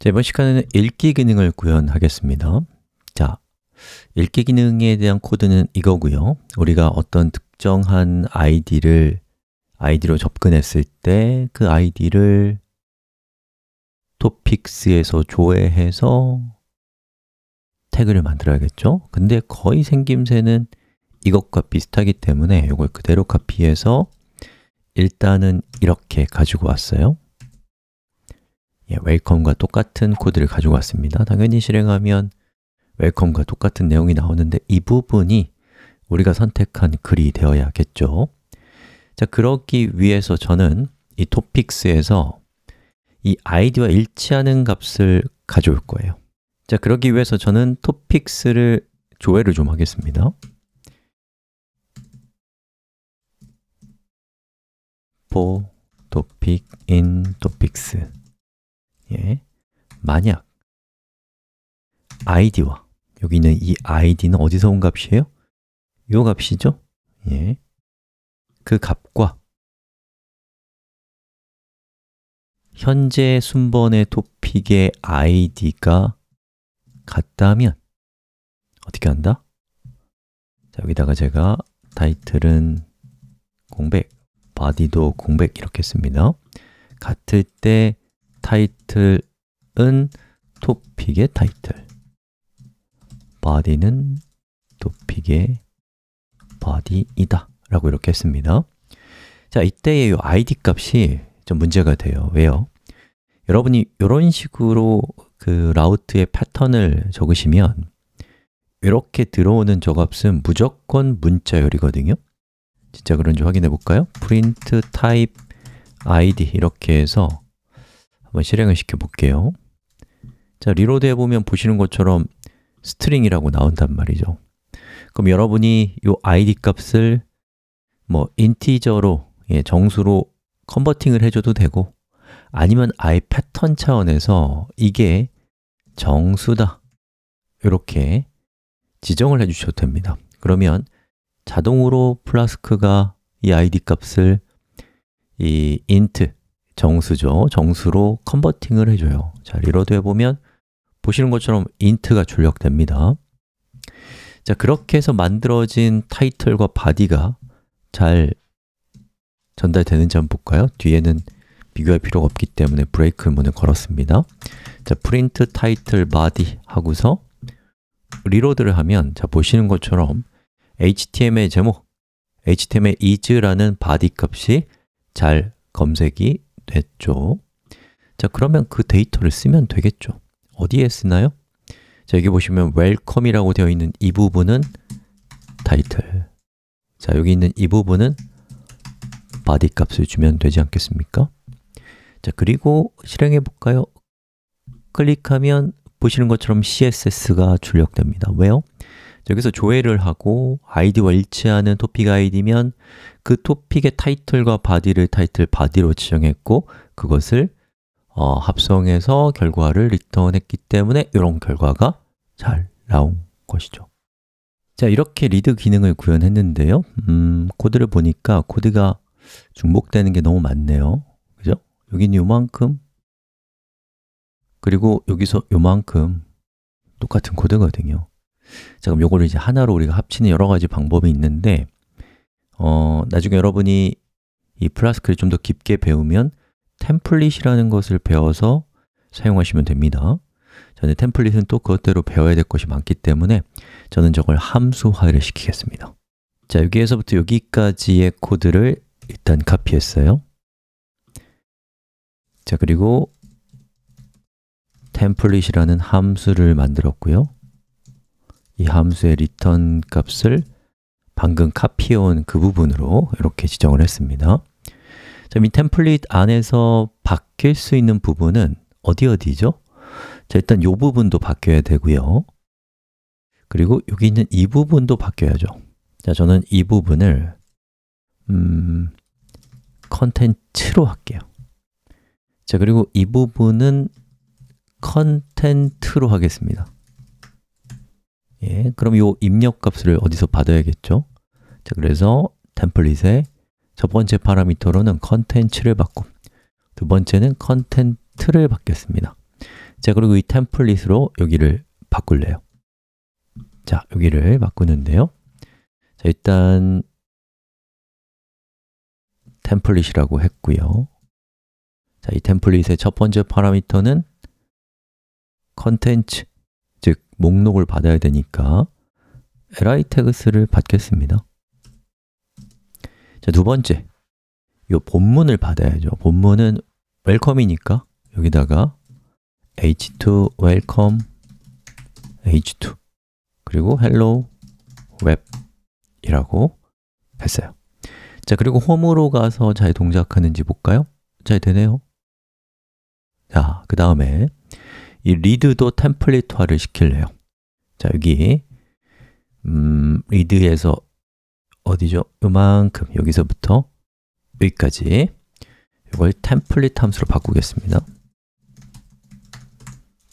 자, 이번 시간에는 읽기 기능을 구현하겠습니다. 자, 읽기 기능에 대한 코드는 이거고요. 우리가 어떤 특정한 아이디를 아이디로 접근했을 때 그 아이디를 topics에서 조회해서 태그를 만들어야겠죠? 근데 거의 생김새는 이것과 비슷하기 때문에 이걸 그대로 카피해서 일단은 이렇게 가지고 왔어요 예, 웰컴과 똑같은 코드를 가지고 왔습니다. 당연히 실행하면 웰컴과 똑같은 내용이 나오는데 이 부분이 우리가 선택한 글이 되어야겠죠. 자, 그러기 위해서 저는 이 토픽스에서 이 아이디와 일치하는 값을 가져올 거예요. 자, 그러기 위해서 저는 토픽스를 조회를 좀 하겠습니다. For topic in topics 예. 만약 id와 여기 있는 이 id는 어디서 온 값이에요? 이 값이죠? 예. 그 값과 현재 순번의 토픽의 id가 같다면 어떻게 한다? 자, 여기다가 제가 타이틀은 공백, body도 공백 이렇게 씁니다. 같을 때 타이틀은 토픽의 타이틀. body는 토픽의 body이다. 라고 이렇게 했습니다. 자, 이때의 이 id 값이 좀 문제가 돼요. 왜요? 여러분이 이런 식으로 그 라우트의 패턴을 적으시면 이렇게 들어오는 저 값은 무조건 문자열이거든요. 진짜 그런지 확인해 볼까요? print type id 이렇게 해서 한번 실행을 시켜 볼게요. 자, reload 해보면 보시는 것처럼 string이라고 나온단 말이죠. 그럼 여러분이 이 id 값을 뭐 integer로, 예, 정수로 converting을 해줘도 되고 아니면 아예 패턴 차원에서 이게 정수다 이렇게 지정을 해주셔도 됩니다. 그러면 자동으로 Flask가 이 id 값을 이 int, 정수죠. 정수로 converting을 해줘요 자, reload 해보면 보시는 것처럼 int가 출력됩니다 자, 그렇게 해서 만들어진 타이틀과 body가 잘 전달되는지 한번 볼까요? 뒤에는 비교할 필요가 없기 때문에 브레이크 문을 걸었습니다 자, print title body 하고서 reload를 하면 자, 보시는 것처럼 html 제목, html is라는 body 값이 잘 검색이 됐죠 자, 그러면 그 데이터를 쓰면 되겠죠 어디에 쓰나요? 자, 여기 보시면 welcome이라고 되어 있는 이 부분은 타이틀 자, 여기 있는 이 부분은 body 값을 주면 되지 않겠습니까? 자, 그리고 실행해 볼까요? 클릭하면 보시는 것처럼 CSS가 출력됩니다. 왜요? 여기서 조회를 하고 id와 일치하는 topic id면 그 토픽의 타이틀과 body를 타이틀 body로 지정했고 그것을 어, 합성해서 결과를 return했기 때문에 이런 결과가 잘 나온 것이죠. 자, 이렇게 read 기능을 구현했는데요. 음, 코드를 보니까 코드가 중복되는 게 너무 많네요. 그죠? 여기는 요만큼. 그리고 여기서 요만큼 똑같은 코드거든요 자, 그럼 요거를 이제 하나로 우리가 합치는 여러 가지 방법이 있는데 어, 나중에 여러분이 이 Flask를 좀 더 깊게 배우면 template이라는 것을 배워서 사용하시면 됩니다. 저는 템플릿은 또 그것대로 배워야 될 것이 많기 때문에 저는 저걸 함수화를 시키겠습니다. 자, 여기에서부터 여기까지의 코드를 일단 카피했어요. 자, 그리고 템플릿이라는 함수를 만들었고요 이 함수의 return 값을 방금 카피해온 그 부분으로 이렇게 지정을 했습니다. 자, 이 템플릿 안에서 바뀔 수 있는 부분은 어디 어디죠? 자, 일단 이 부분도 바뀌어야 되고요. 그리고 여기 있는 이 부분도 바뀌어야죠. 자, 저는 이 부분을 음, 컨텐츠로 할게요. 자, 그리고 이 부분은 컨텐트로 하겠습니다 예, 그럼 이 입력 값을 어디서 받아야겠죠? 자, 그래서 template의 첫 번째 파라미터로는 contents를 받고 두 번째는 content를 받겠습니다. 자, 그리고 이 template으로 여기를 바꿀래요. 자, 여기를 바꾸는데요. 자, 일단 template이라고 했고요. 자, 이 template의 첫 번째 파라미터는 컨텐츠, 즉 목록을 받아야 되니까 li tags를 받겠습니다. 자, 두 번째, 이 본문을 받아야죠. 본문은 웰컴이니까 여기다가 h2 welcome h2 그리고 hello web 이라고 했어요. 자, 그리고 홈으로 가서 잘 동작하는지 볼까요? 잘 되네요. 자, 그 다음에 이 read도 template화를 시킬래요. 자, 여기 음, read에서 어디죠? 요만큼 여기서부터 여기까지. 이걸 template 함수로 바꾸겠습니다.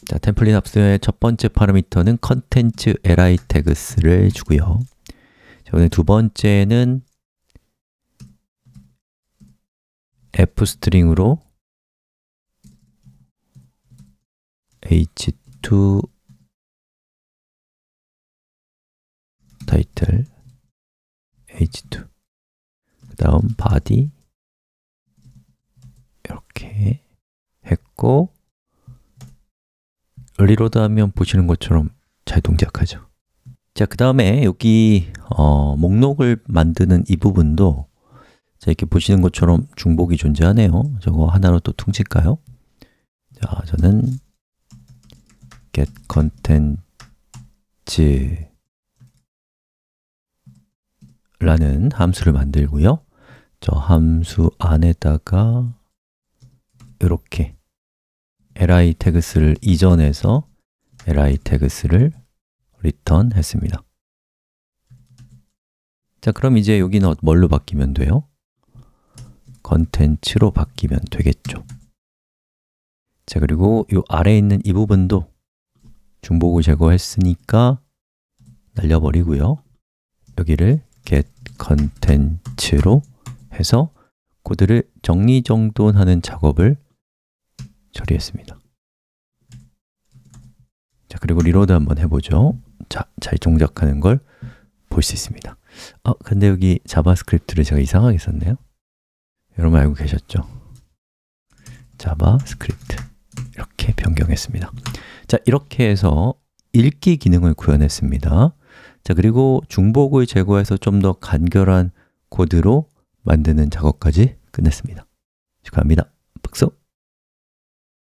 자, template 함수의 첫 번째 파라미터는 contents li tags를 주고요. 자, 오늘 두 번째는 f 스트링으로 h2 타이틀 h2 그 다음 body 이렇게 했고 reload 하면 보시는 것처럼 잘 동작하죠. 자, 그 다음에 여기 어, 목록을 만드는 이 부분도 자, 이렇게 보시는 것처럼 중복이 존재하네요. 저거 하나로 또 퉁칠까요? 자, 저는 content 라는 함수를 만들고요. 저 함수 안에다가 이렇게 li tags를 이전해서 li tags를 return 했습니다. 자, 그럼 이제 여기는 뭘로 바뀌면 돼요? contents로 바뀌면 되겠죠. 자, 그리고 이 아래에 있는 이 부분도 중복을 제거했으니까 날려버리고요. 여기를 get content로 해서 코드를 정리정돈하는 작업을 처리했습니다. 자, 그리고 reload 한번 해보죠. 자, 잘 동작하는 걸 볼 수 있습니다. 어, 근데 여기 자바스크립트를 제가 이상하게 썼네요. 여러분 알고 계셨죠? 자바스크립트. 이렇게 변경했습니다 자, 이렇게 해서 읽기 기능을 구현했습니다 자, 그리고 중복을 제거해서 좀 더 간결한 코드로 만드는 작업까지 끝냈습니다 축하합니다. 박수!